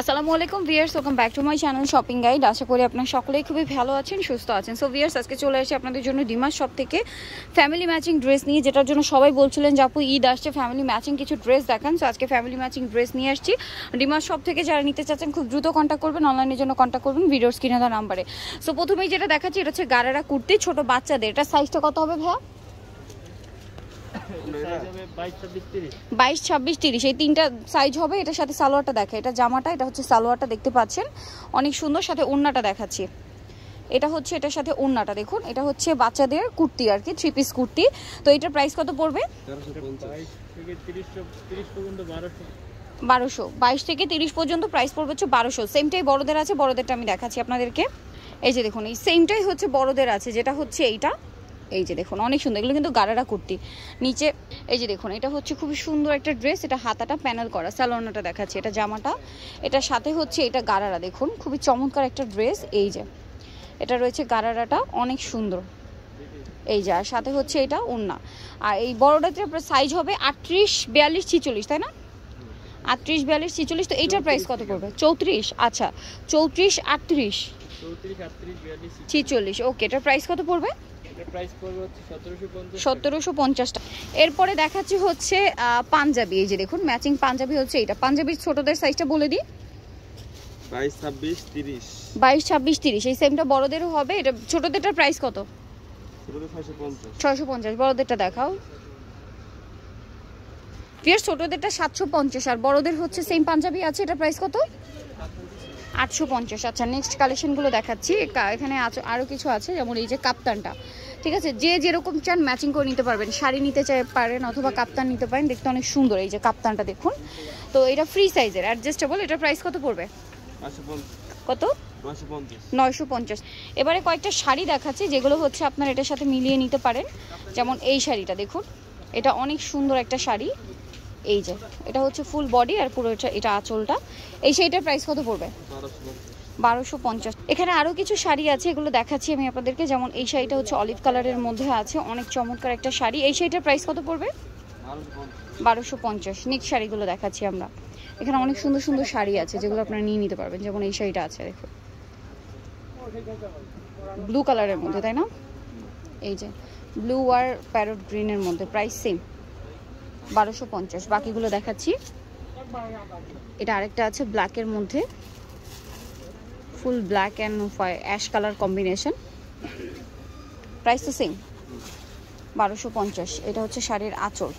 আসসালামু আলাইকুম viewers welcome back to my channel shopping guide আশা করি আপনার সকলেই খুবই ভালো আছেন, সুস্থ আছেন। সো ভিয়ার্স আজকে চলে আসি আপনাদের জন্য ডিমার শপ থেকে। ফ্যামিলি ম্যাচিং ড্রেস নিয়ে, যেটার জন্য সবাই বলছিলেন যে, আপু, ঈদ আসছে ফ্যামিলি ম্যাচিং কিছু ড্রেস দেখান। সো আজকে ফ্যামিলি ম্যাচিং ড্রেস নিয়ে আসছি। ডিমার শপ থেকে যারা নিতে চাচ্ছেন, খুব দ্রুত কন্ট্যাক্ট করবেন অনলাইনের জন্য কন্ট্যাক্ট করবেন, ভিডিওর স্ক্রিনে দেওয়া নাম্বারে সো প্রথমেই যেটা দেখাচ্ছি, এটা হচ্ছে গারারা কুর্তি, ছোট বাচ্চাদের। এটা সাইজটা কত হবে ভাইয়া? বাইশ ছাব্বিশ তিরিশ। এই তিনটা সাইজ হবে, এটার সাথে সালোয়ারটা দেখে। এটা জামাটা, এটা হচ্ছে সালোয়ারটা দেখতে পাচ্ছেন। অনেক সুন্দর, সাথে ওড়নাটা দেখাচ্ছি। এটা হচ্ছে, এটার সাথে ওড়নাটা দেখুন। এটা হচ্ছে বাচ্চাদের কুর্তি আর কি থ্রি পিস কুর্তি। তো এটার প্রাইস কত পড়বে? বারোশো। বাইশ থেকে তিরিশ পর্যন্ত প্রাইস পড়বে হচ্ছে বারোশো। সেমটাই বড়দের আছে, বড়দেরটা আমি দেখাচ্ছি আপনাদেরকে। এই যে দেখুন, এই সেমটাই হচ্ছে বড়দের আছে, যেটা হচ্ছে এইটা। এই যে দেখুন অনেক সুন্দর। এগুলো কিন্তু গারারা কুর্তি। নিচে এই যে দেখুন এটা হচ্ছে খুবই সুন্দর একটা ড্রেস। এটা হাতাটা প্যানেল করা স্যালোনাটা দেখাচ্ছি এটা জামাটা। এটার সাথে হচ্ছে এটা গারারা দেখুন খুবই চমৎকার একটা ড্রেস। এই যে এটা রয়েছে গারারাটা অনেক সুন্দর। এই যে আর সাথে হচ্ছে এটা ওন্না আর এই বড়টাতে আপনার সাইজ হবে আটত্রিশ বিয়াল্লিশ ছিচল্লিশ তাই না? আটত্রিশ বিয়াল্লিশ ছিচল্লিশ তো এইটার প্রাইস কত পড়বে? চৌত্রিশ আচ্ছা চৌত্রিশ আটত্রিশ। ছিচল্লিশ। ওকে এটার প্রাইস কত পড়বে? সতেরোশো পঞ্চাশ টাকা। এরপরে দেখাচ্ছি হচ্ছে পাঞ্জাবি। এই যে দেখুন ম্যাচিং পাঞ্জাবি হচ্ছে এটা পাঞ্জাবির ছোটদের সাইজটা বলে দিই। বাইশ ছাব্বিশ তিরিশ। বাইশ ছাব্বিশ তিরিশ। এই সেমটা বড়দেরও হবে। এটা ছোটদেরটার প্রাইস কত? ছোটদের ছয়শো পঞ্চাশ। ছয়শো পঞ্চাশ। বড়দেরটা দেখাও। ফিয়ার ছোটদেরটা সাতশো পঞ্চাশ। আর বড়দের হচ্ছে সেম পাঞ্জাবি আছে। এটা প্রাইস কত? আটশো পঞ্চাশ। আচ্ছা নেক্সট কালেকশনগুলো দেখাচ্ছি। এখানে আরও কিছু আছে যেমন এই যে কাপ্তানটা। ঠিক আছে? যে যেরকম চান ম্যাচিং করে নিতে পারবেন। শাড়ি নিতে চাই পারেন অথবা কাপ্তান নিতে পারেন দেখতে অনেক সুন্দর এই যে কাপ্তানটা দেখুন। তো এটা ফ্রি সাইজের অ্যাডজাস্টেবল এটার প্রাইস কত পড়বে? কত? নয়শো পঞ্চাশ। এবারে কয়েকটা শাড়ি দেখাচ্ছি যেগুলো হচ্ছে আপনার এটার সাথে মিলিয়ে নিতে পারেন। যেমন এই শাড়িটা দেখুন। এটা অনেক সুন্দর একটা শাড়ি। এই যে, এটা হচ্ছে ফুল বডি আর পুরো এটা এটা আঁচলটা। এই শাড়িটার প্রাইস কত পড়বে? বারোশো পঞ্চাশ। এখানে আরও কিছু শাড়ি আছে, এগুলো দেখাচ্ছি আমি আপনাদেরকে। যেমন এই শাড়িটা হচ্ছে অলিভ কালারের মধ্যে আছে, অনেক চমৎকার একটা শাড়ি। এই শাড়িটার প্রাইস কত পড়বে? বারোশো পঞ্চাশ। নেক্সট শাড়িগুলো দেখাচ্ছি আমরা। এখানে অনেক সুন্দর সুন্দর শাড়ি আছে, যেগুলো আপনারা নিয়ে নিতে পারবেন। যেমন এই শাড়িটা আছে, দেখুন। ব্লু কালারের মধ্যে, তাই না? এই যে ব্লু আর প্যারট গ্রিনের মধ্যে প্রাইস সেম বারোশো পঞ্চাশ, বাকিগুলো দেখাচ্ছি। এটা আরেকটা আছে ব্ল্যাকের মধ্যে। Full black and ash colour combination. Price তো সেম বারোশো পঞ্চাশ, এটা হচ্ছে শাড়ির আঁচল।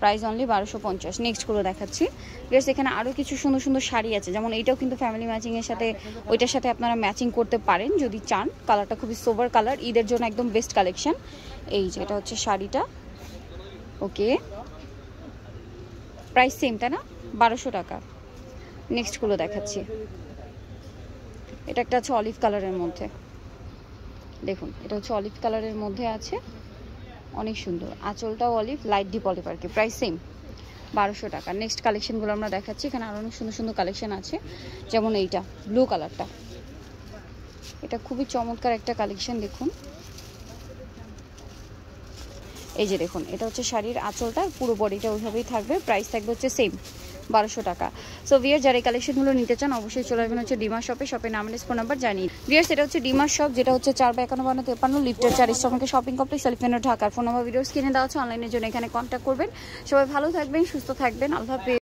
প্রাইস অনলি বারোশো পঞ্চাশ। নেক্সটগুলো দেখাচ্ছি। বেশ এখানে আরও কিছু সুন্দর সুন্দর শাড়ি আছে। যেমন এইটাও কিন্তু ফ্যামিলি ম্যাচিংয়ের সাথে, ওইটার সাথে আপনারা ম্যাচিং করতে পারেন যদি চান। কালারটা খুবই সোভার কালার ঈদের জন্য একদম বেস্ট কালেকশন এই যে, এটা হচ্ছে শাড়িটা। ওকে প্রাইস সেম তাই না? বারোশো টাকা। নেক্সটগুলো দেখাচ্ছি। এটা একটা হচ্ছে অলিভ কালারের মধ্যে। দেখুন, এটা হচ্ছে অলিভ কালারের মধ্যে আছে। অনেক সুন্দর। আঁচলটাও অলিভ লাইট ডিপ অলিভ আর কি। প্রাইস সেম বারোশো টাকা। নেক্সট কালেকশনগুলো আমরা দেখাচ্ছি। এখানে আরও অনেক সুন্দর সুন্দর কালেকশন আছে। যেমন এইটা ব্লু কালারটা এটা খুবই চমৎকার একটা কালেকশন দেখুন। এই যে দেখুন, এটা হচ্ছে শাড়ির আঁচলটা পুরো বডিটা ওইভাবেই থাকবে। প্রাইস থাকবে হচ্ছে সেম বারোশো টাকা। সো ভিয়ার যারা এই কালেকশনগুলো নিতে চান, অবশ্যই চলে আসবেন হচ্ছে ডিমার শপে শপের নাম ফোন নাম্বার জানিয়ে ভিয়ার সেটা হচ্ছে ডিমার শপ যেটা হচ্ছে চার বা একান্ন তেপান্ন লিফ্টের চার ইস্টমকে শপিং কমপ্লেক্স এলিফেন্ট ঢাকার ফোন নাম্বার ভিডিও কিনে দেওয়া হচ্ছে অনলাইনের জন্য এখানে কন্ট্যাক্ট করবেন। সবাই ভালো থাকবেন, সুস্থ থাকবেন। আল্লাহ